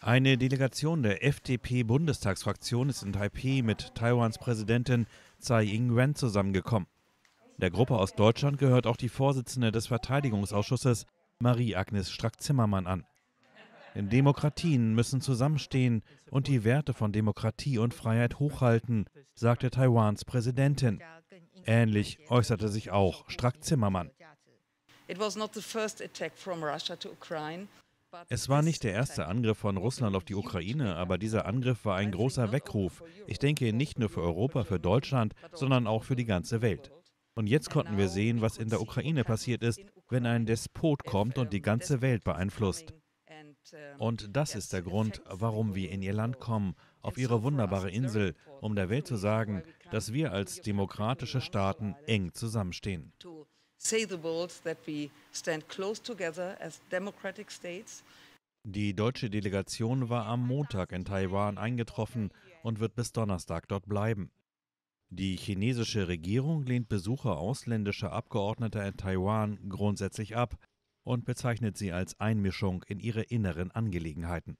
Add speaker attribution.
Speaker 1: Eine Delegation der FDP-Bundestagsfraktion ist in Taipeh mit Taiwans Präsidentin Tsai Ing-wen zusammengekommen. Der Gruppe aus Deutschland gehört auch die Vorsitzende des Verteidigungsausschusses, Marie-Agnes Strack-Zimmermann, an. Demokratien müssen zusammenstehen und die Werte von Demokratie und Freiheit hochhalten, sagte Taiwans Präsidentin. Ähnlich äußerte sich auch Strack-Zimmermann. Es war nicht der erste Angriff von Russland auf die Ukraine, aber dieser Angriff war ein großer Weckruf. Ich denke nicht nur für Europa, für Deutschland, sondern auch für die ganze Welt. Und jetzt konnten wir sehen, was in der Ukraine passiert ist, wenn ein Despot kommt und die ganze Welt beeinflusst. Und das ist der Grund, warum wir in ihr Land kommen, auf ihre wunderbare Insel, um der Welt zu sagen, dass wir als demokratische Staaten eng zusammenstehen. Die deutsche Delegation war am Montag in Taiwan eingetroffen und wird bis Donnerstag dort bleiben. Die chinesische Regierung lehnt Besucher ausländischer Abgeordneter in Taiwan grundsätzlich ab und bezeichnet sie als Einmischung in ihre inneren Angelegenheiten.